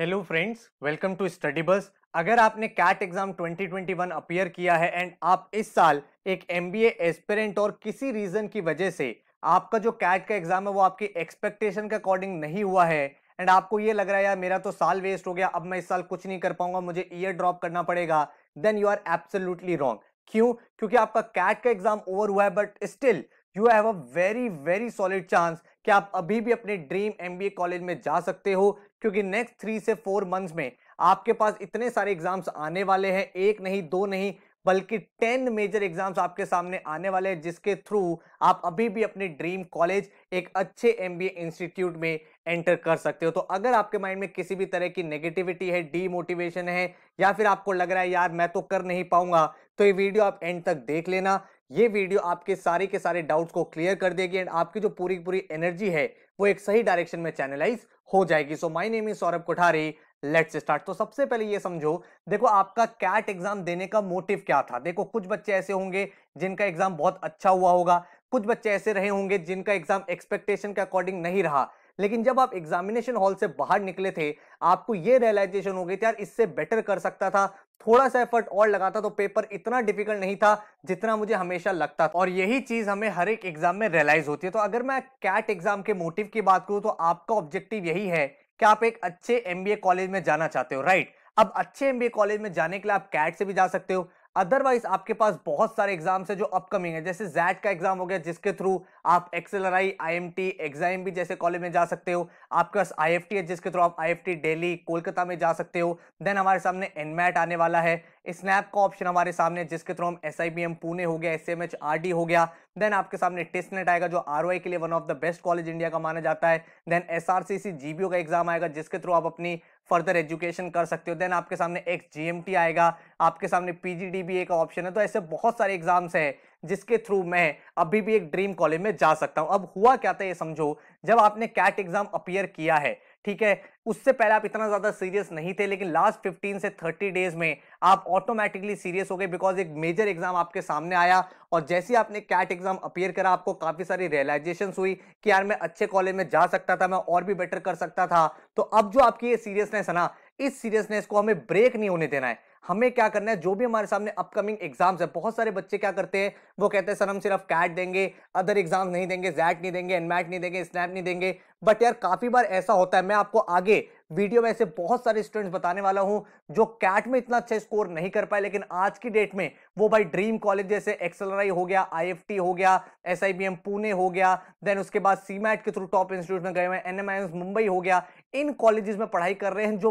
Hello friends welcome to study bus अगर आपने cat exam 2021 appear किया है एंड आप इस साल एक एमबीए एस्पिरेंट और किसी रीजन की वजह से आपका जो कैट का एग्ज़ाम है वो आपकी एक्सपेक्टेशन के अकॉर्डिंग नहीं हुआ है एंड आपको ये लग रहा है, यार, मेरा तो साल वेस्ट हो गया, अब मैं इस साल कुछ नहीं कर पाऊँगा, मुझे ईयर ड्रॉप करना पड़ेगा then you are absolutely wrong क्यों? क्योंकि आपका कैट का एग्ज़ाम ओवर हुआ है but still you have a very very solid chance कि आप अभी भी अपने ड्रीम एमबीए कॉलेज में जा सकते हो? क्योंकि नेक्स्ट थ्री से फोर मंथ्स में आपके पास इतने सारे एग्ज़ाम्स आने वाले हैं। एक नहीं, दो नहीं, बल्कि टेन मेजर एग्ज़ाम्स आपके सामने आने वाले हैं, जिसके थ्रू आप अभी भी अपने ड्रीम कॉलेज एक अच्छे एमबीए इंस्टीट्यूट में एंटर कर सकते हो। तो अगर आपके माइंड में किसी भी तरह की नेगेटिविटी है डीमोटिवेशन है, या फिर आपको लग रहा है, यार, मैं तो कर नहीं पाऊँगा तो ये वीडियो आप एंड तक देख लेना। ये वीडियो आपके सारे के सारे डाउट्स को क्लियर कर देगी एंड आपकी जो पूरी पूरी एनर्जी है, वो एक सही डायरेक्शन में चैनलाइज हो जाएगी। So my name is Saurabh Kothari. Let's start तो सबसे पहले ये समझो, देखो आपका कैट एग्ज़ाम देने का मोटिव क्या था? देखो, कुछ बच्चे ऐसे होंगे जिनका एग्ज़ाम बहुत अच्छा हुआ होगा, कुछ बच्चे ऐसे रहे होंगे जिनका एग्ज़ाम एक्सपेक्टेशन के अकॉर्डिंग नहीं रहा। लेकिन जब आप एग्जामिनेशन हॉल से बाहर निकले थे, आपको ये रियलाइजेशन हो गई थी यार इससे बेटर कर सकता था थोड़ा सा एफर्ट और लगाता तो पेपर इतना डिफ़िकल्ट नहीं था जितना मुझे हमेशा लगता था। और यही चीज़ हमें हर एक एग्ज़ाम में रियलाइज़ होती है। तो अगर मैं कैट एग्ज़ाम के मोटिव की बात करूँ तो आपका ऑब्जेक्टिव यही है कि आप एक अच्छे एमबीए कॉलेज में जाना चाहते हो राइट अब अच्छे एमबीए कॉलेज में जाने के लिए आप कैट से भी जा सकते हो अदरवाइज़ आपके पास बहुत सारे एग्ज़ाम्स है जो अपकमिंग है। जैसे जैट का एग्ज़ाम हो गया, जिसके थ्रू आप excel I M T exam भी जैसे कॉलेज में जा सकते हो। आपके पास आई एफ़ टी है, जिसके थ्रू आप I F T Delhi Kolkata में जा सकते हो। देन हमारे सामने एनमैट आने वाला है। स्नैप का ऑप्शन हमारे सामने, जिसके थ्रू हम S I B M Pune हो गया S M H R D हो गया। देन आपके सामने टेस्ट नेट आएगा, जो आर वाई के लिए one of the best college India का माना जाता है। Then S R C C G B O का एग्ज़ाम आएगा, जिसके थ्रू आप अपनी फर्दर एजुकेशन कर सकते हो। देन आपके सामने एक जीएमटी आएगा, आपके सामने पी भी एक ऑप्शन है। तो ऐसे बहुत सारे एग्ज़ाम्स हैं जिसके थ्रू मैं अभी भी एक ड्रीम कॉलेज में जा सकता हूँ। अब हुआ क्या था ये समझो, जब आपने कैट एग्ज़ाम अपियर किया है ठीक है? उससे पहले आप इतना ज़्यादा सीरियस नहीं थे, लेकिन लास्ट 15 से 30 डेज़ में आप ऑटोमेटिकली सीरियस हो गए बिकॉज़ एक मेजर एग्ज़ाम आपके सामने आया और जैसे आपने कैट एग्ज़ाम अपियर करा, आपको काफ़ी सारी रियलाइजेशन हुई कि यार मैं अच्छे कॉलेज में जा सकता था, मैं और भी बेटर कर सकता था। तो अब जो आपकी ये सीरियसनेस है ना, इस सीरियसनेस को हमें ब्रेक नहीं होने देना है। हमें क्या करना है? जो भी हमारे सामने अपकमिंग एग्ज़ाम्स है, बहुत सारे बच्चे क्या करते हैं? वो कहते हैं, सर, हम सिर्फ़ कैट देंगे अदर एग्ज़ाम नहीं देंगे जैट नहीं देंगे एनमैट नहीं देंगे स्नैप नहीं देंगे। बट यार, काफ़ी बार ऐसा होता है। मैं आपको आगे वीडियो में ऐसे बहुत सारे स्टूडेंट्स बताने वाला हूँ, जो कैट में इतना अच्छा स्कोर नहीं कर पाए, लेकिन आज की डेट में वो भाई ड्रीम कॉलेज जैसे एक्सलराई हो गया आईएफटी हो गया एसआईबीएम पुणे हो गया देन उसके बाद सीमैट के थ्रू टॉप इंस्टीट्यूट में गए हुए एनएमआईएम्स मुंबई हो गया। इन कॉलेजेस में पढ़ाई कर रहे हैं, जो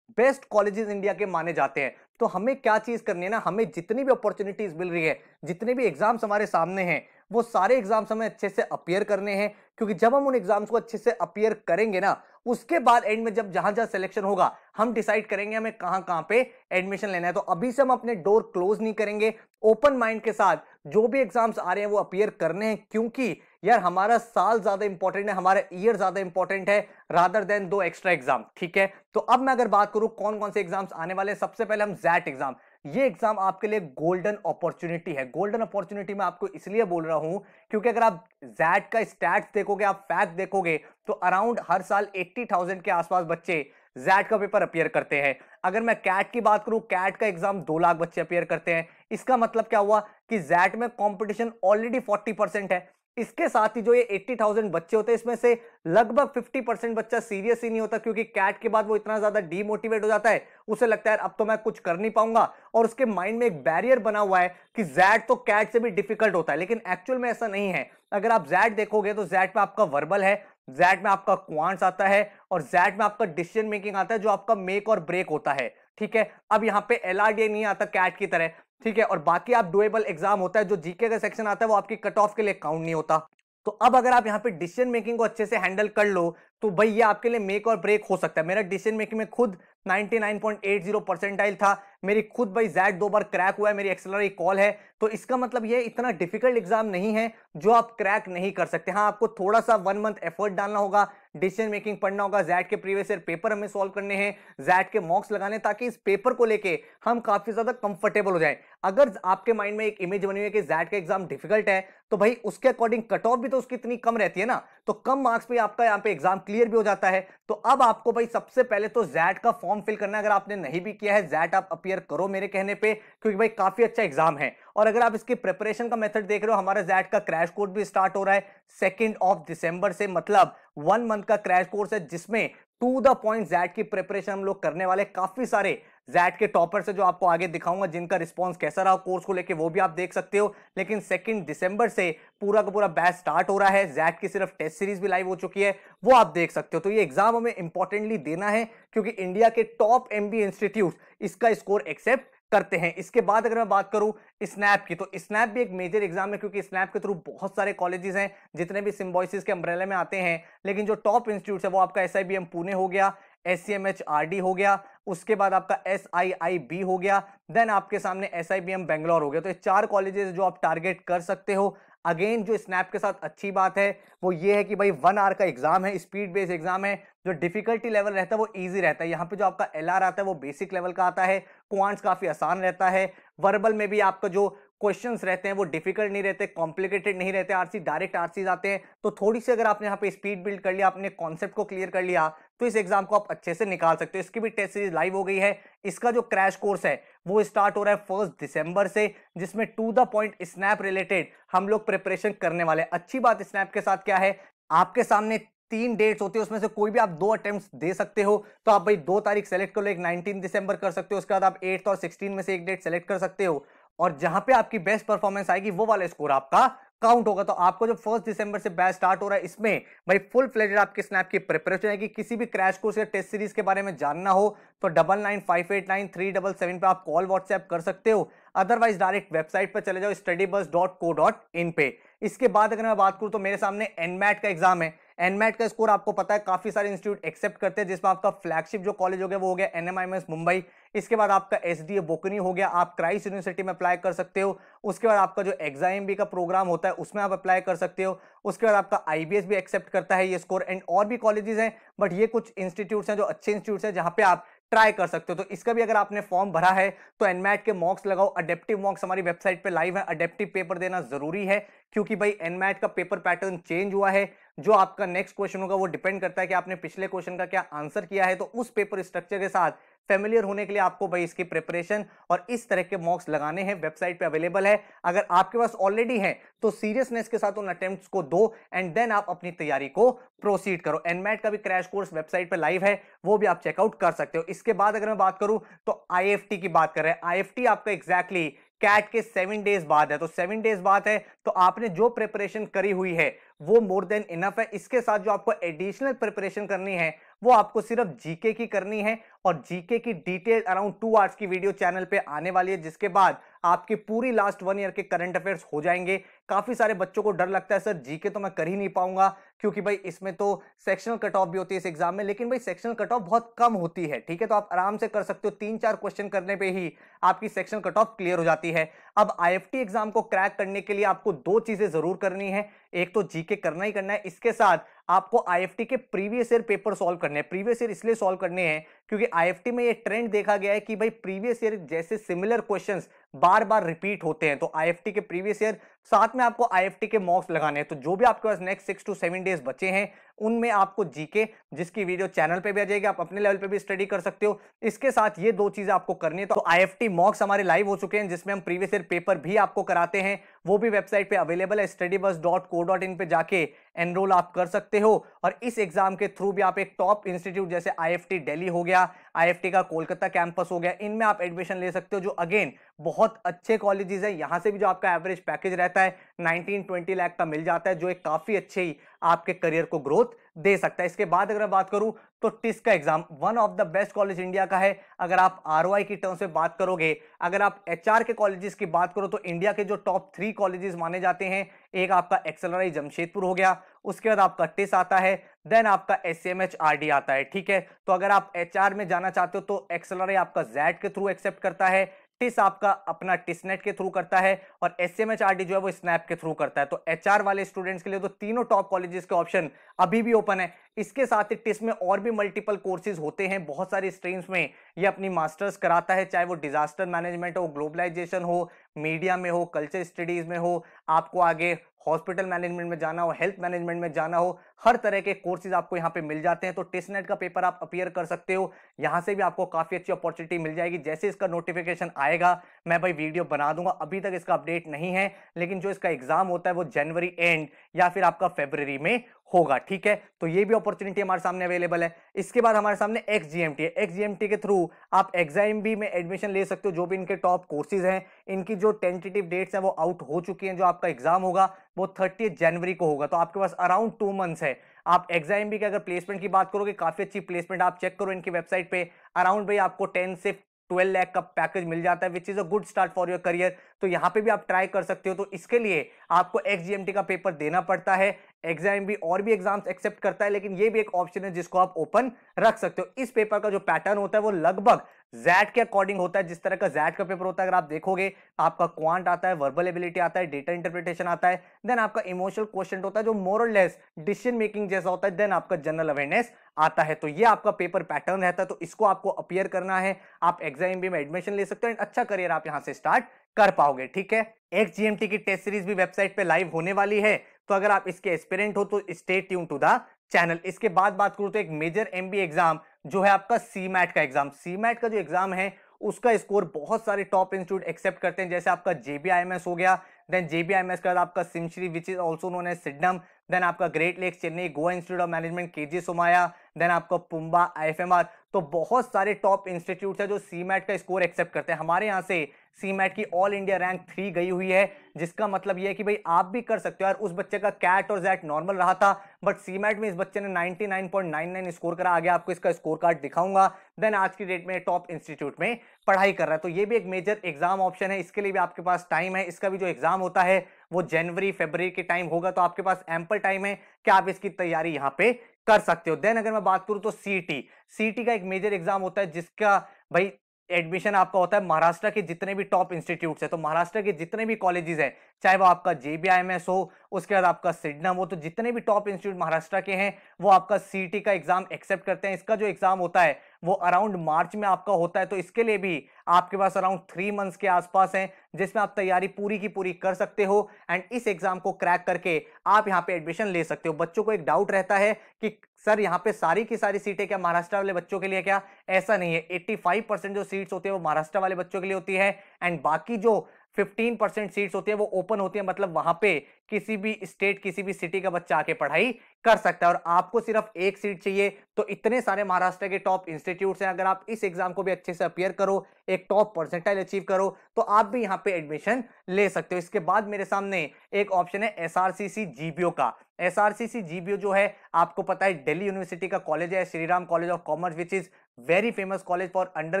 बेस्ट कॉलेजेस इंडिया के माने जाते हैं। तो हमें क्या चीज़ करनी है ना? हमें जितनी भी अपॉर्चुनिटीज़ मिल रही है, जितने भी एग्ज़ाम्स हमारे सामने हैं वो सारे एग्ज़ाम्स हमें अच्छे से अपियर करने हैं, क्योंकि जब हम उन एग्ज़ाम्स को अच्छे से अपियर करेंगे ना, उसके बाद एंड में जब जहाँ जहाँ सिलेक्शन होगा, हम डिसाइड करेंगे हमें कहाँ कहाँ पे एडमिशन लेना है। तो अभी से हम अपने डोर क्लोज नहीं करेंगे। ओपन माइंड के साथ जो भी एग्ज़ाम्स आ रहे हैं वो अपियर करने हैं, क्योंकि यार हमारा साल ज़्यादा इंपॉर्टेंट है, हमारा ईयर ज़्यादा इंपॉर्टेंट है रादर देन दो एक्स्ट्रा एग्ज़ाम ठीक है? तो अब मैं अगर बात करूँ कौन कौन से एग्ज़ाम्स आने वाले सबसे पहले हम जैट एग्ज़ाम ये एग्ज़ाम आपके लिए गोल्डन अपॉर्चुनिटी है। गोल्डन अपॉर्चुनिटी मैं आपको इसलिए बोल रहा हूँ क्योंकि अगर आप जैट का स्टैट्स देखोगे आप फैक्ट देखोगे तो अराउंड हर साल 80,000 के आसपास बच्चे जैट का पेपर अपियर करते हैं। अगर मैं कैट की बात करूँ कैट का एग्ज़ाम दो लाख बच्चे अपियर करते हैं। इसका मतलब क्या हुआ कि जैट में कंपटीशन ऑलरेडी 40 परसेंट है। इसके साथ ही जो ये 80,000 बच्चे होते हैं इसमें से लगभग 50 परसेंट बच्चा सीरियस ही नहीं होता क्योंकि कैट के बाद वो इतना ज़्यादा डीमोटिवेट हो जाता है उसे लगता है अब तो मैं कुछ कर नहीं पाऊँगा। और उसके माइंड में एक बैरियर बना हुआ है कि जैड तो कैट से भी डिफ़िकल्ट होता है लेकिन एक्चुअल में ऐसा नहीं है। अगर आप जैड देखोगे तो जैड में आपका वर्बल है जैड में आपका क्वांट्स आता है और जैड में आपका डिसीज़न मेकिंग आता है जो आपका मेक और ब्रेक होता है ठीक है? अब यहाँ पे एल नहीं आता कैट की तरह। ठीक है, और बाकी आप डुएबल एग्ज़ाम होता है, जो जीके का सेक्शन आता है, वो आपकी कट ऑफ़ के लिए काउंट नहीं होता। तो अब अगर आप यहाँ पे डिसीज़न मेकिंग को अच्छे से हैंडल कर लो तो भाई ये आपके लिए मेक और ब्रेक हो सकता है। मेरा डिसीज़न मेकिंग में खुद 99.80 परसेंटाइल था। मेरी खुद भाई जैड दो बार क्रैक हुआ है, मेरी एक्सेलरी कॉल है। तो इसका मतलब ये इतना डिफ़िकल्ट एग्ज़ाम नहीं है, जो आप क्रैक नहीं कर सकते। हाँ आपको थोड़ा सा वन मंथ एफर्ट डालना होगा डिसीज़न मेकिंग पढ़ना होगा। जैट के प्रीवियस ईयर पेपर हमें सॉल्व करने हैं। जैट के मॉक्स लगाने ताकि इस पेपर को लेके हम काफ़ी ज़्यादा कंफर्टेबल हो जाए। अगर आपके माइंड में एक इमेज बनी हुई है कि जैट का एग्ज़ाम डिफ़िकल्ट है तो भाई उसके अकॉर्डिंग कट ऑफ़ भी तो उसकी इतनी कम रहती है ना तो कम मार्क्स पे आपका यहाँ पे एग्ज़ाम क्लियर भी हो जाता है। तो अब आपको भाई सबसे पहले तो जैट का फॉर्म फिल करना अगर आपने नहीं भी किया है जैट आप अपियर करो मेरे कहने पे, क्योंकि भाई काफ़ी अच्छा एग्ज़ाम है। और अगर आप इसकी प्रिपरेशन का मेथड देख रहे हो, हमारा जैट का क्रैश कोर्स भी स्टार्ट हो रहा है सेकेंड ऑफ़ दिसंबर से मतलब वन मंथ का क्रैश कोर्स है, जिसमें टू द पॉइंट जैट की प्रिपरेशन हम लोग करने वाले काफ़ी सारे जैट के टॉपर से जो आपको आगे दिखाऊँगा, जिनका रिस्पांस कैसा रहा कोर्स को लेके, वो भी आप देख सकते हो। लेकिन सेकंड दिसंबर से पूरा का पूरा बैच स्टार्ट हो रहा है जैट की सिर्फ़ टेस्ट सीरीज़ भी लाइव हो चुकी है, वो आप देख सकते हो। तो ये एग्ज़ाम हमें इंपॉर्टेंटली देना है, क्योंकि इंडिया के टॉप एमबी इंस्टीट्यूट इसका स्कोर एक्सेप्ट करते हैं। इसके बाद अगर मैं बात करूँ स्नैप की तो स्नैप भी एक मेजर एग्ज़ाम है, क्योंकि स्नैप के थ्रू बहुत सारे कॉलेजेस हैं, जितने भी सिम्बॉइसिस के अम्ब्रेला में आते हैं, लेकिन जो टॉप इंस्टीट्यूट है, वो आपका एसआईबीएम पुणे हो गया एस सी आर हो गया, उसके बाद आपका एस आई आई बी हो गया देन आपके सामने S I B M Bangalore हो गया। तो ये चार कॉलेजेस जो आप टारगेट कर सकते हो। अगेन जो स्नैप के साथ अच्छी बात है, वो ये है कि भाई वन आवर का एग्ज़ाम है स्पीड बेस्ड एग्ज़ाम है जो डिफिकल्टी लेवल रहता है, वो इजी रहता है। यहाँ पे जो आपका एलआर आता है, वो बेसिक लेवल का आता है। क्वांट्स काफ़ी आसान रहता है। वर्बल में भी आपका जो क्वेश्चंस रहते हैं, वो डिफ़िकल्ट नहीं रहते कॉम्प्लिकेटेड नहीं रहते। आरसी डायरेक्ट आरसी आते हैं। तो थोड़ी सी अगर आपने यहाँ पे स्पीड बिल्ड कर लिया, आपने कॉन्सेप्ट को क्लियर कर लिया तो इस एग्ज़ाम को आप अच्छे से निकाल सकते हो। इसकी भी टेस्ट सीरीज़ लाइव हो गई है। इसका जो क्रैश कोर्स है, वो स्टार्ट हो रहा है फ़र्स्ट दिसंबर से, जिसमें to the point SNAP related हम लोग प्रिपरेशन करने वाले अच्छी बात स्नैप के साथ क्या है? आपके सामने तीन डेट्स होती है, उसमें से कोई भी आप दो अटेम्प्ट दे सकते हो तो आप भाई दो तारीख सेलेक्ट कर लो, एक 19 दिसंबर कर सकते हो, उसके बाद आप एट्थ और 16 में से एक डेट सेलेक्ट कर सकते हो, और जहाँ पे आपकी बेस्ट परफॉर्मेंस आएगी, वो वाला स्कोर आपका काउंट होगा। तो आपको जो फ़र्स्ट दिसंबर से बैच स्टार्ट हो रहा है, इसमें भाई फुल फ्लेजेड आपके स्नैप की प्रिपरेशन है कि किसी भी क्रैश कोर्स या टेस्ट सीरीज़ के बारे में जानना हो तो double nine five eight nine three double seven पर आप कॉल व्हाट्सएप कर सकते हो। अदरवाइज़ डायरेक्ट वेबसाइट पर चले जाओ स्टडी बस डॉट को डॉट इन पे। इसके बाद अगर मैं बात करूँ तो मेरे सामने एनमैट का एग्ज़ाम है। एनमैट का स्कोर आपको पता है, काफ़ी सारे इंस्टीट्यूट एक्सेप्ट करते हैं, जिसमें आपका फ्लैगशिप जो कॉलेज हो गया, वो हो गया एनएमआईएमएस मुंबई इसके बाद आपका एस डी बोकनी हो गया, आप क्राइस्ट यूनिवर्सिटी में अप्लाई कर सकते हो. उसके बाद आपका जो एग्ज़ाम बी का प्रोग्राम होता है, उसमें आप अप्लाई कर सकते हो. उसके बाद आपका आईबीएस भी एक्सेप्ट करता है ये स्कोर एंड और भी कॉलेजेस हैं बट ये कुछ इंस्टीट्यूट्स हैं, जो अच्छे इंस्टीट्यूट्स हैं, जहाँ पे आप ट्राई कर सकते हो। तो इसका भी अगर आपने फॉर्म भरा है तो एनमैट के मॉक्स लगाओ। अडेप्टिव मॉक्स हमारी वेबसाइट पे लाइव है। अडेप्टिव पेपर देना ज़रूरी है, क्योंकि भाई एनमैट का पेपर पैटर्न चेंज हुआ है। जो आपका नेक्स्ट क्वेश्चन होगा, वो डिपेंड करता है कि आपने पिछले क्वेश्चन का क्या आंसर किया है। तो उस पेपर स्ट्रक्चर के साथ फेमिलियर होने के लिए आपको भाई इसकी प्रिपरेशन और इस तरह के मॉक्स लगाने हैं। वेबसाइट पे अवेलेबल है। अगर आपके पास ऑलरेडी है तो सीरियसनेस के साथ उन अटेम्प्ट्स को दो एंड देन आप अपनी तैयारी को प्रोसीड करो। एनमैट का भी क्रैश कोर्स वेबसाइट पे लाइव है। वो भी आप चेकआउट कर सकते हो। इसके बाद अगर मैं बात करूँ तो आईएफटी की बात कर रहे हैं। आईएफटी आपका एग्जैक्टली exactly कैट के सेवन डेज़ बाद है। तो सेवन डेज़ बाद है तो आपने जो प्रिपरेशन करी हुई है वो मोर देन इनफ है। इसके साथ जो आपको एडिशनल प्रिपरेशन करनी है, वो आपको सिर्फ़ जीके की करनी है और जीके की डिटेल अराउंड टू आवर्स की वीडियो चैनल पे आने वाली है, जिसके बाद आपके पूरी लास्ट वन ईयर के करंट अफेयर्स हो जाएँगे। काफ़ी सारे बच्चों को डर लगता है, सर जीके तो मैं कर ही नहीं पाऊँगा। क्योंकि भाई इसमें तो सेक्शनल कट ऑफ़ भी होती है इस एग्ज़ाम में, लेकिन भाई सेक्शनल कट ऑफ़ बहुत कम होती है, ठीक है? तो आप आराम से कर सकते हो तीन चार क्वेश्चन करने पे ही आपकी सेक्शनल कट ऑफ़ क्लियर हो जाती है। अब आईएफटी एग्ज़ाम को क्रैक करने के लिए आपको दो चीज़ें ज़रूर करनी है। एक तो जीके करना ही करना है इसके साथ आपको आईएफटी के प्रीवियस ईयर पेपर सॉल्व करने हैं। प्रीवियस ईयर इसलिए सॉल्व करने हैं क्योंकि आईएफटी में ये ट्रेंड देखा गया है कि भाई प्रीवियस ईयर जैसे सिमिलर क्वेश्चंस बार बार रिपीट होते हैं। तो आईएफटी के प्रीवियस ईयर साथ में आपको आईएफटी के मॉक्स लगाने हैं। तो जो भी आपके पास next six to seven days बचे हैं, उनमें आपको जीके जिसकी वीडियो चैनल पे भी आ जाएगी, आप अपने लेवल पे भी स्टडी कर सकते हो। इसके साथ ये दो चीज़ें आपको करनी है। तो आईएफटी मॉक्स हमारे लाइव हो चुके हैं, जिसमें हम प्रीवियस ईयर पेपर भी आपको कराते हैं। वो भी वेबसाइट पे अवेलेबल है स्टडी पे जाके एनरोल आप कर सकते हो। और इस एग्ज़ाम के थ्रू भी आप एक टॉप इंस्टीट्यूट जैसे आईएफटी दिल्ली हो गया आईएफटी का कोलकाता कैंपस हो गया, इनमें आप एडमिशन ले सकते हो, जो अगेन बहुत अच्छे कॉलेजेस है। यहाँ से भी जो आपका एवरेज पैकेज रहता है 19 20 लाख का मिल जाता है, जो एक काफ़ी अच्छे ही आपके करियर को ग्रोथ दे सकता है। इसके बाद अगर मैं बात करूँ तो टिस का exam, one of the best college India का है। अगर आप आर की टर्म से बात करोगे, अगर आप एचआर के कॉलेजेस की बात करो तो इंडिया के जो टॉप थ्री कॉलेजेस माने जाते हैं, एक आपका एक्सलराई जमशेदपुर हो गया, उसके बाद आपका टिस आता है, देन आपका S M H R D आता है, ठीक है? तो अगर आप एचआर में जाना चाहते हो तो एक्सलराई आपका जैड के थ्रू एक्सेप्ट करता है टिस आपका अपना टिसनेट के थ्रू करता है और एस एम जो है वो स्नैप के थ्रू करता है। तो एच आर वाले स्टूडेंट्स के लिए तो तीनों टॉप कॉलेजेस के ऑप्शन अभी भी ओपन है। इसके साथ ही टिस में और भी मल्टीपल कोर्सेज होते हैं, बहुत सारी स्ट्रीम्स में ये अपनी मास्टर्स कराता है, चाहे वो डिजास्टर मैनेजमेंट हो ग्लोबलाइजेशन हो मीडिया में हो कल्चर स्टडीज़ में हो, आपको आगे हॉस्पिटल मैनेजमेंट में जाना हो हेल्थ मैनेजमेंट में जाना हो, हर तरह के कोर्सेज आपको यहाँ पे मिल जाते हैं। तो टेस्ट नेट का पेपर आप अपियर कर सकते हो। यहाँ से भी आपको काफ़ी अच्छी अपॉर्चुनिटी मिल जाएगी। जैसे इसका नोटिफिकेशन आएगा मैं भाई वीडियो बना दूँगा, अभी तक इसका अपडेट नहीं है, लेकिन जो इसका एग्ज़ाम होता है वो जनवरी एंड या फिर आपका फेब्रवरी में होगा, ठीक है? तो ये भी अपॉर्चुनिटी हमारे सामने अवेलेबल है। इसके बाद हमारे सामने एक्स जीएमटी है। एक्स जीएमटी के थ्रू आप एग्ज़ाम भी में एडमिशन ले सकते हो, जो भी इनके टॉप कोर्सेज हैं। इनकी जो टेंटेटिव डेट्स हैं वो आउट हो चुकी हैं, जो आपका एग्ज़ाम होगा, वो थर्टी जनवरी को होगा। तो आपके पास अराउंड टू मंथ्स है। आप एग्ज़ाम भी के अगर प्लेसमेंट की बात करोगे, काफ़ी अच्छी प्लेसमेंट आप चेक करो इनकी वेबसाइट पे। अराउंड भाई आपको टेन से ट्वेल्व लैख का पैकेज मिल जाता है which is a good start for your career तो यहाँ पे भी आप ट्राई कर सकते हो। तो इसके लिए आपको एक्स का पेपर देना पड़ता है। एग्ज़ाम भी और भी एग्ज़ाम्स एक्सेप्ट करता है, लेकिन ये भी एक ऑप्शन है जिसको आप ओपन रख सकते हो। इस पेपर का जो पैटर्न होता है वो लगभग जैट के अकॉर्डिंग होता है, जिस तरह का जैट का पेपर होता है, अगर आप देखोगे, आपका क्वांट आता है वर्बल एबिलिटी आता है डेटा इंटरप्रिटेशन आता है देन आपका इमोशनल क्वेश्चन होता है, जो मोरल लेस डिसीज़न मेकिंग जैसा होता है देन आपका जनरल अवेयरनेस आता है। तो ये आपका पेपर पैटर्न रहता है तो इसको आपको अपियर करना है। आप एग्ज़ाम में एडमिशन ले सकते हो अच्छा करियर आप यहाँ से स्टार्ट कर पाओगे, ठीक है? एक्स जीएमटी की टेस्ट सीरीज़ भी वेबसाइट पे लाइव होने वाली है। तो अगर आप इसके एस्पिरेंट हो तो stay tuned to the channel इसके बाद बात करूँ तो एक मेजर एमबी एग्ज़ाम जो है आपका सी का एग्ज़ाम सी का जो एग्ज़ाम है, उसका स्कोर बहुत सारे टॉप इंस्टीट्यूट एक्सेप्ट करते हैं. जैसे आपका जेबीआईएमएस हो गया देन जेबीआईएमएस बाद आपका SIMSREE which is also known as Sydenham then आपका great lake Chennai Goa institute of management K J Somaiya then आपका पुम्बा आईएफएमआर तो बहुत सारे टॉप इंस्टीट्यूट है जो सीमेट का स्कोर एक्सेप्ट करते हैं। हमारे यहाँ से सी की ऑल इंडिया रैंक थ्री गई हुई है, जिसका मतलब यह है कि भाई आप भी कर सकते हो यार। उस बच्चे का कैट और जैट नॉर्मल रहा था बट सीमेट में इस बच्चे ने 99.99 स्कोर करा। आगे आपको इसका स्कोर कार्ड दिखाऊँगा। देन आज की डेट में टॉप इंस्टीट्यूट में पढ़ाई कर रहा है। तो ये भी एक मेजर एग्ज़ाम ऑप्शन है। इसके लिए भी आपके पास टाइम है। इसका भी जो एग्ज़ाम होता है, वो जनवरी फेबर के टाइम होगा। तो आपके पास एम्पल टाइम है कि आप इसकी तैयारी यहाँ पे कर सकते हो। देन अगर मैं बात करूँ तो सीटी सीटी का एक मेजर एग्ज़ाम होता है जिसका भाई एडमिशन आपका होता है महाराष्ट्र के जितने भी टॉप इंस्टीट्यूट है तो महाराष्ट्र के जितने भी कॉलेजेस हैं, चाहे वो आपका जेबीआईएमएस हो, उसके बाद आपका सिडनम हो तो जितने भी टॉप इंस्टीट्यूट महाराष्ट्र के हैं, वो आपका सीटी का एग्ज़ाम एक्सेप्ट करते हैं। इसका जो एग्ज़ाम होता है, वो अराउंड मार्च में आपका होता है तो इसके लिए भी आपके पास अराउंड थ्री मंथ्स के आसपास है, जिसमें आप तैयारी पूरी की पूरी कर सकते हो एंड इस एग्ज़ाम को क्रैक करके आप यहाँ पे एडमिशन ले सकते हो। बच्चों को एक डाउट रहता है कि सर, यहाँ पे सारी की सारी सीटें क्या महाराष्ट्र वाले बच्चों के लिए क्या? ऐसा नहीं है। 85 परसेंट जो सीट्स होती है वो महाराष्ट्र वाले बच्चों के लिए होती है। एंड बाकी जो 15 परसेंट सीट्स होती है, वो ओपन होती है मतलब वहाँ पे किसी भी स्टेट किसी भी सिटी का बच्चा आके पढ़ाई कर सकता है। और आपको सिर्फ़ एक सीट चाहिए तो इतने सारे महाराष्ट्र के टॉप इंस्टीट्यूट हैं। अगर आप इस एग्ज़ाम को भी अच्छे से अपियर करो, एक टॉप परसेंटाइल अचीव करो तो आप भी यहाँ पे एडमिशन ले सकते हो। इसके बाद मेरे सामने एक ऑप्शन है एस आर का। एस आर जो है, आपको पता है दिल्ली यूनिवर्सिटी का कॉलेज है Shriram college of commerce which is very famous college for under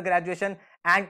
graduation and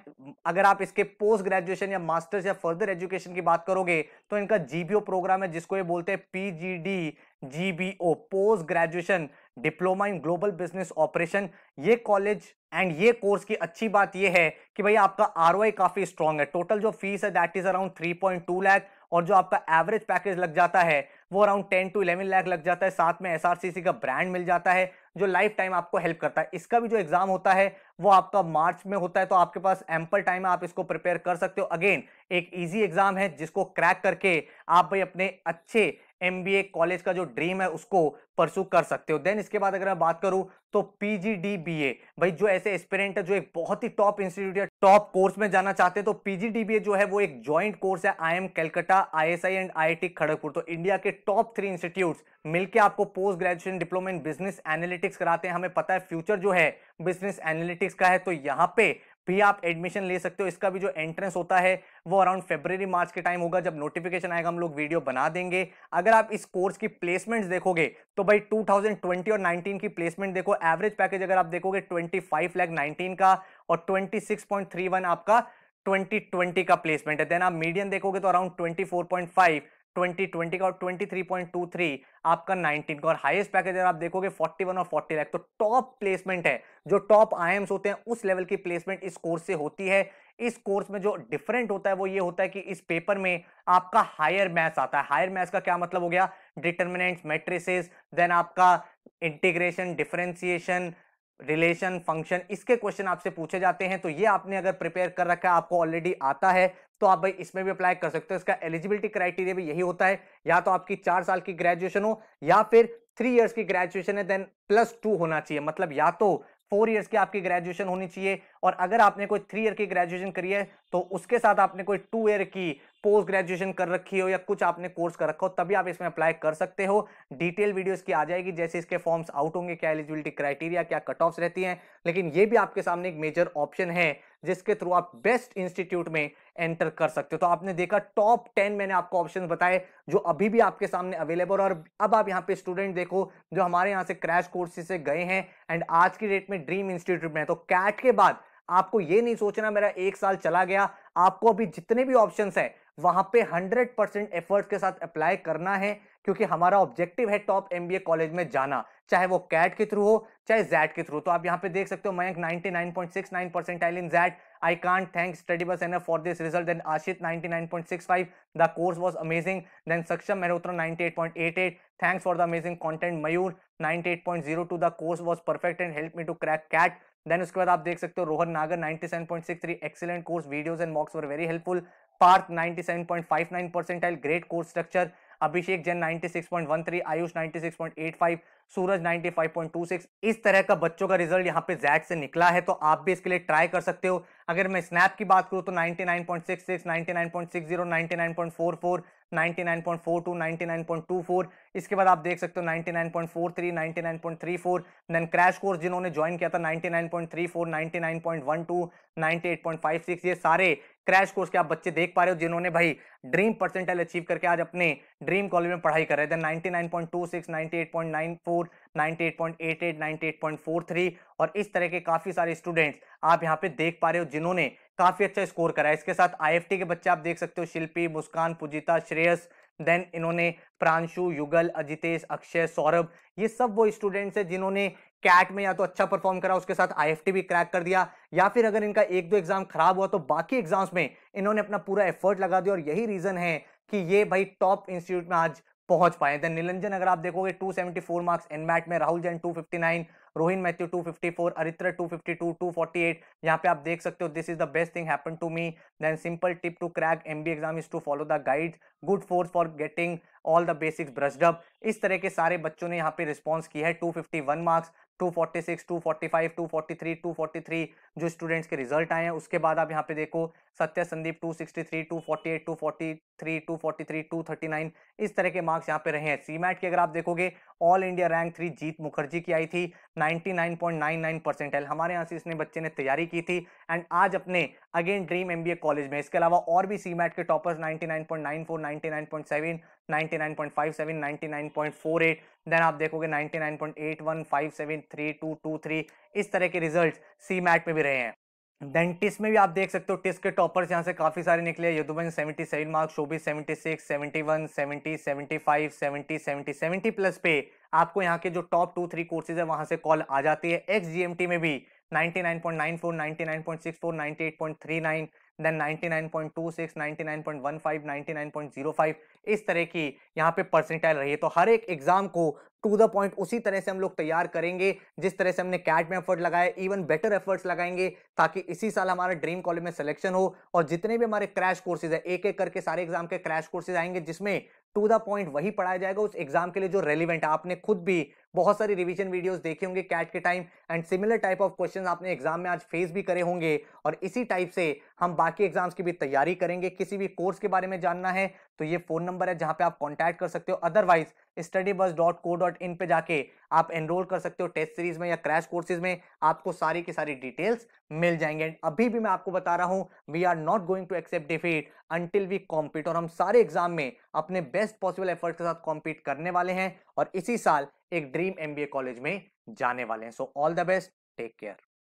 अगर आप इसके पोस्ट ग्रेजुएशन या मास्टर्स या फर्दर एजुकेशन की बात करोगे तो इनका जीबीओ प्रोग्राम है, जिसको ये बोलते हैं PGD GBO post graduation diploma in global business operation ये कॉलेज एंड ये कोर्स की अच्छी बात ये है कि भाई आपका आर काफ़ी स्ट्रॉन्ग है। टोटल जो फ़ीस है that is around three point two lakh और जो आपका एवरेज पैकेज लग जाता है, वो around ten to eleven lakh लग जाता है। साथ में एसआरसीसी का ब्रांड मिल जाता है। जो लाइफ टाइम आपको हेल्प करता है। इसका भी जो एग्ज़ाम होता है वो आपका मार्च में होता है तो आपके पास एम्पल टाइम है, आप इसको प्रिपेयर कर सकते हो। अगेन एक इजी एग्ज़ाम है, जिसको क्रैक करके आप भाई अपने अच्छे एमबीए कॉलेज का जो ड्रीम है, उसको परसू कर सकते हो। देन इसके बाद अगर मैं बात करूँ तो पीजीडीबीए भाई जो ऐसे एस्पिरेंट है, जो एक बहुत ही टॉप इंस्टीट्यूट या टॉप कोर्स में जाना चाहते हैं तो पीजीडीबीए जो है, वो एक ज्वाइंट कोर्स है I M Calcutta ISI and IIT Kharagpur तो इंडिया के टॉप थ्री इंस्टीट्यूट मिलकर आपको post graduation diploma in business analytics कराते हैं। हमें पता है फ्यूचर जो है बिज़नेस एनालिटिक्स का है तो यहाँ पे भी आप एडमिशन ले सकते हो। इसका भी जो एंट्रेंस होता है, वो अराउंड फेब्रवरी मार्च के टाइम होगा, जब नोटिफिकेशन आएगा, हम लोग वीडियो बना देंगे। अगर आप इस कोर्स की प्लेसमेंट्स देखोगे तो भाई 2020 और 19 की प्लेसमेंट देखो। एवरेज पैकेज अगर आप देखोगे 25 लाख 19 का और 26.31 आपका 2020 का प्लेसमेंट है। देन आप मीडियम देखोगे तो अराउंड 24.5 2020 का और 23.23 आपका 19 का और हाईएस्ट पैकेज अगर आप देखोगे 41 और 40 लाख तो टॉप प्लेसमेंट है। जो टॉप आईएम्स होते हैं, उस लेवल की प्लेसमेंट इस कोर्स से होती है। इस कोर्स में जो डिफरेंट होता है, वो ये होता है कि इस पेपर में आपका हायर मैथ्स आता है। हायर मैथ्स का क्या मतलब हो गया? डिटर्मिनेंट्स मैट्रिसेस देन आपका इंटीग्रेशन डिफरेंशिएशन रिलेशन फ़ंक्शन इसके क्वेश्चन आपसे पूछे जाते हैं। तो ये आपने अगर प्रिपेयर कर रखा है, आपको ऑलरेडी आता है। तो आप भाई इसमें भी अप्लाई कर सकते हो। इसका एलिजिबिलिटी क्राइटेरिया भी यही होता है। या तो आपकी चार साल की ग्रेजुएशन हो, या फिर थ्री इयर्स की ग्रेजुएशन है देन प्लस टू होना चाहिए। मतलब या तो फोर इयर्स की आपकी ग्रेजुएशन होनी चाहिए और अगर आपने कोई थ्री ईयर की ग्रेजुएशन करी है तो उसके साथ आपने कोई टू ईयर की पोस्ट ग्रेजुएशन कर रखी हो या कुछ आपने कोर्स कर रखा हो, तभी आप इसमें अप्लाई कर सकते हो। डिटेल वीडियो इसकी आ जाएगी, जैसे इसके फॉर्म्स आउट होंगे, क्या एलिजिबिलिटी क्राइटेरिया क्या कट ऑफ़ रहती हैं। लेकिन ये भी आपके सामने एक मेजर ऑप्शन है। जिसके थ्रू आप बेस्ट इंस्टीट्यूट में एंटर कर सकते हो। तो आपने देखा टॉप टेन मैंने आपको ऑप्शन बताए, जो अभी भी आपके सामने अवेलेबल और अब आप यहाँ पे स्टूडेंट देखो, जो हमारे यहाँ से क्रैश कोर्सेज से गए हैं एंड आज की डेट में ड्रीम इंस्टीट्यूट में है। तो कैट के बाद आपको ये नहीं सोचना मेरा एक साल चला गया, आपको अभी जितने भी ऑप्शन है, वहाँ पे 100 परसेंट एफर्ट्स के साथ अप्लाई करना है। क्योंकि हमारा ऑब्जेक्टिव है टॉप एमबीए कॉलेज में जाना, चाहे वो कैट के थ्रू हो, चाहे जैट के थ्रू तो आप यहाँ पे देख सकते हो Mac ninety nine point six nine percent percentile in jet I can't thank study bus enough for this result then Ashit 99.65 the course was amazing then Saksham Mehrotra 98.88 thanks for the amazing content Mayur 98.02 the course was perfect and help me to crack CAT then उसके बाद आप देख सकते हो Rohan Nagar ninety seven point six three excellent course videos and mocks were very helpful Parth nine seven point five 97.59 percentile great course structure Abhishek Jain 96.13 Ayush 96.85 Suraj 95.26 इस तरह का बच्चों का रिज़ल्ट यहाँ पे जैट से निकला है तो आप भी इसके लिए ट्राई कर सकते हो। अगर मैं स्नैप की बात करूँ तो 99.66, 99.60, 99.44, 99.42, 99.24 इसके बाद आप देख सकते हो 99.43, 99.34 देन क्रैश कोर्स जिन्होंने ज्वाइन किया था 99.34, 99.12, 98.56 ये सारे क्रैश कोर्स के आप बच्चे देख पा रहे हो जिन्होंने भाई ड्रीम परसेंटाइल अचीव करके आज अपने ड्रीम कॉलेज में पढ़ाई कर रहे थे 99.26, 98.94, 98.88, 98.43 और इस तरह के काफ़ी सारे स्टूडेंट्स आप यहाँ पे देख पा रहे हो जिन्होंने काफ़ी अच्छा स्कोर करा है। इसके साथ आईएफटी के बच्चे आप देख सकते हो शिल्पी मुस्कान पूजिता श्रेयस देन इन्होंने प्रांशु, युगल, अजितेश, अक्षय, सौरभ, ये सब वो स्टूडेंट्स हैं जिन्होंने कैट में या तो अच्छा परफॉर्म करा, उसके साथ आईएफटी भी क्रैक कर दिया, या फिर अगर इनका एक दो एग्ज़ाम खराब हुआ तो बाकी एग्ज़ाम्स में इन्होंने अपना पूरा एफर्ट लगा दिया और यही रीजन है कि ये भाई टॉप इंस्टीट्यूट में आज पहुँच पाए। देन निलंजन, अगर आप देखोगे 274 मार्क्स एनमैट में, राहुल जैन 259 रोहिन मैथ्यू 254 अरित्र 252 248 यहाँ पे आप देख सकते हो this is the best thing happen to me then simple tip to crack MB exam is to follow the guide good force for getting all the basics brushed up इस तरह के सारे बच्चों ने यहाँ पे रिस्पॉन्स किया है 251 मार्क्स 246, 245, 243, 243 जो स्टूडेंट्स के रिज़ल्ट आए हैं उसके बाद आप यहाँ पे देखो सत्य संदीप 263, 248, 243, 243, 239 इस तरह के मार्क्स यहाँ पे रहे हैं। सीमैट की अगर आप देखोगे all India rank three Jeet Mukherjee की आई थी 99.99 परसेंटाइल हमारे यहाँ से इसने बच्चे ने तैयारी की थी एंड आज अपने अगेन ड्रीम एमबीए कॉलेज में इसके अलावा और भी सीमैट के टॉपर्स 99.94, 99.7, 99.57, 99.48 देन आप देखोगे 99.81, 57, 3, 2, 2, 3 इस तरह के रिज़ल्ट सी मैट में भी रहे हैं। देन टिस में भी आप देख सकते हो टिस के टॉपर्स यहाँ से काफ़ी सारे निकले यदुबन 77 मार्क्स शोभी 76 71 70 75 70 70 70 प्लस पे आपको यहाँ के जो टॉप टू थ्री कोर्सेज है वहाँ से कॉल आ जाती है। एक्स में भी 99.94 99.64 98.39 देन 99.26 99.15 99.05 इस तरह की यहाँ पे परसेंटाइल रही है। तो हर एक एग्ज़ाम को टू द पॉइंट उसी तरह से हम लोग तैयार करेंगे, जिस तरह से हमने कैट में एफर्ट लगाए इवन बेटर एफर्ट्स लगाएँगे, ताकि इसी साल हमारा ड्रीम कॉलेज में सिलेक्शन हो, और जितने भी हमारे क्रैश कोर्सेज है एक एक करके सारे एग्ज़ाम के क्रैश कोर्सेज आएँगे, जिसमें टू द पॉइंट वही पढ़ाया जाएगा उस एग्ज़ाम के लिए जो रेलिवेंट आपने खुद भी बहुत सारी रिविजन वीडियोस देखे होंगे कैट के time and similar type of question आपने एग्ज़ाम में आज फेस भी करे होंगे। और इसी टाइप से हम बाकी एग्ज़ाम्स की भी तैयारी करेंगे। किसी भी कोर्स के बारे में जानना है तो ये फ़ोन नंबर है जहाँ पे आप कॉन्टैक्ट कर सकते हो। Otherwise study bus dot co dot in पे जाके आप एनरोल कर सकते हो टेस्ट सीरीज़ में या क्रैश कोर्सेज में। आपको सारी की सारी डिटेल्स मिल जाएँगे। एंड अभी भी मैं आपको बता रहा हूँ we are not going to accept defeat until we compete और हम सारे एग्ज़ाम में अपने बेस्ट पॉसिबल एफर्ट के साथ कॉम्पीट करने वाले हैं और इसी साल एक ड्रीम एमबीए कॉलेज में जाने वाले हैं। So all the best take care